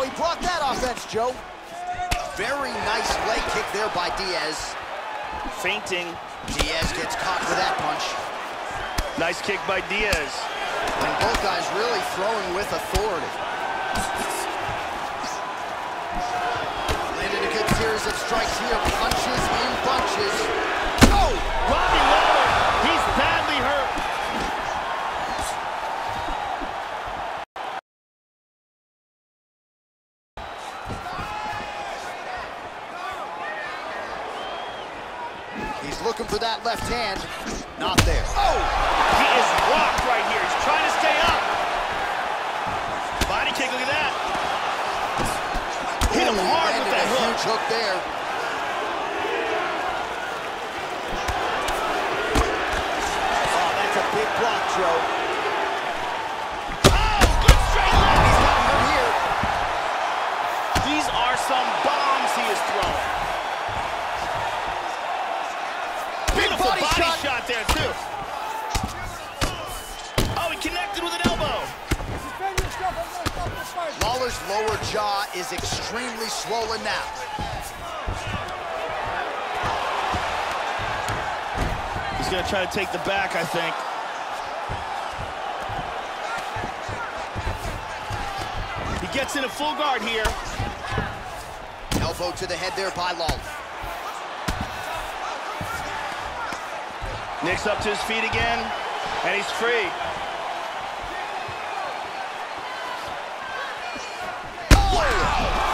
He brought that offense, Joe. Very nice leg kick there by Diaz. Feinting. Diaz gets caught with that punch. Nice kick by Diaz. And both guys really throwing with authority. Landed a good series of strikes here. Punches in bunches. Oh! Robbie Lawler, he's badly hurt. He's looking for that left hand. Not there. Oh! He is rocked right here. He's trying to stay up. Body kick, look at that. Hit him hard with that hook. huge hook there. Lawler's lower jaw is extremely swollen now. He's going to try to take the back, I think. He gets in a full guard here. Elbow to the head there by Lawler. Nick's up to his feet again, and he's free. Wow!